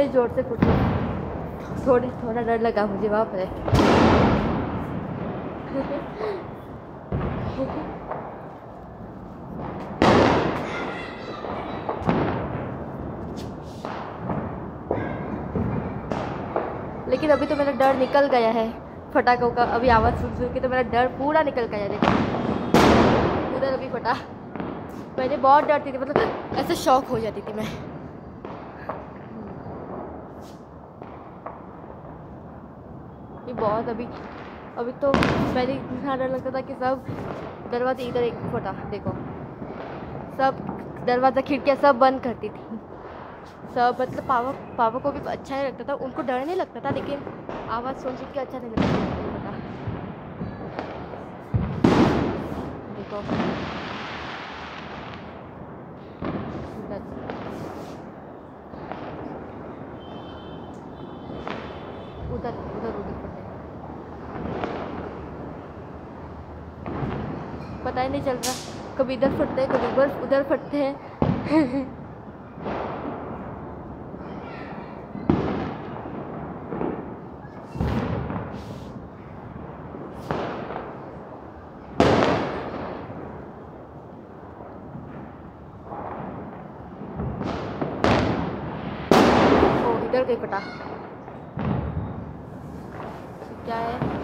कितने ज़ोर से फूटे थोड़े, थोड़ा डर लगा मुझे वहाँ पर लेकिन अभी तो मेरा डर निकल गया है। फटाकों का, अभी आवाज़ सुन सुन के तो मेरा डर पूरा निकल गया देखो उधर अभी फटा। पहले बहुत डरती थी मतलब ऐसे शौक हो जाती थी मैं। ये बहुत अभी अभी तो पहले इतना डर लगता था कि सब दरवाजे इधर एक फटा, देखो। सब दरवाज़ा, खिड़कियाँ सब बंद करती थी। सब मतलब पापा पापा को भी अच्छा ही लगता था, उनको डर नहीं लगता था, लेकिन आवाज़ सुन सुन के अच्छा नहीं लगता था देखो। उधर उधर उधर फटे पता ही नहीं चल रहा। कभी इधर फटते हैं, कभी उधर उधर फटते हैं। इधर कहीं फटा क्या है?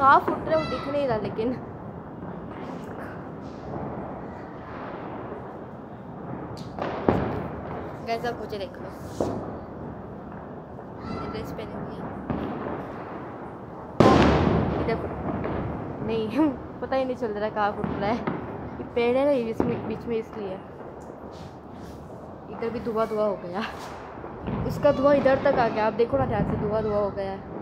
कहाँ फुट रहे वो दिख नहीं रहा लेकिन। गैस मुझे देख लो। ड्रेस नहीं, पता ही नहीं चल रहा कहाँ फुट रहा है। पेड़ है ना इसमें, बीच में इसलिए। इधर भी धुआँ धुआँ हो गया। उसका धुआँ इधर तक आ गया। आप देखो ना, ध्यान से धुआँ धुआँ हो गया है।